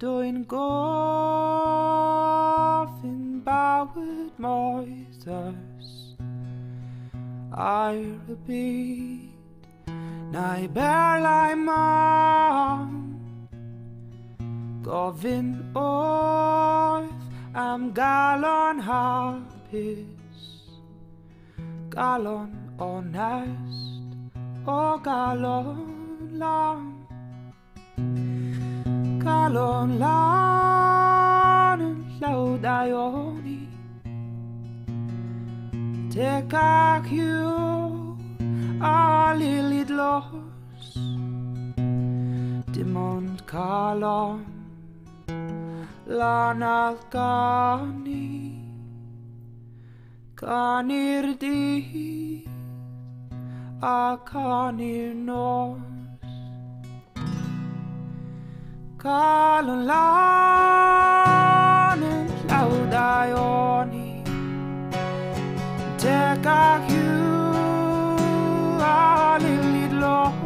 Dwi'n gofyn bawyd moethus A'r y byd Neu berlau mam Gofyn oedd am galon hapus Galon onest o oh, galon lam Galon lan yn llawdau oni Tek ac yw a lilid los Dim ond calon lan al gani Cani'r dydd a cani'r nos Calon lan yn llawdau oni Tek ac yw a lilid los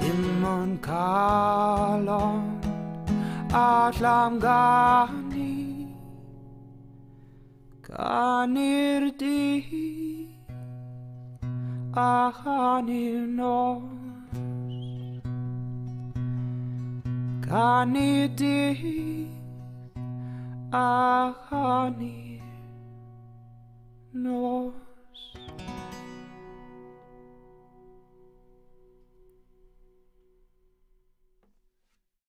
Dim ond calon a llam gani Cani'r dydd nos Cani'r dydd a chani'r nos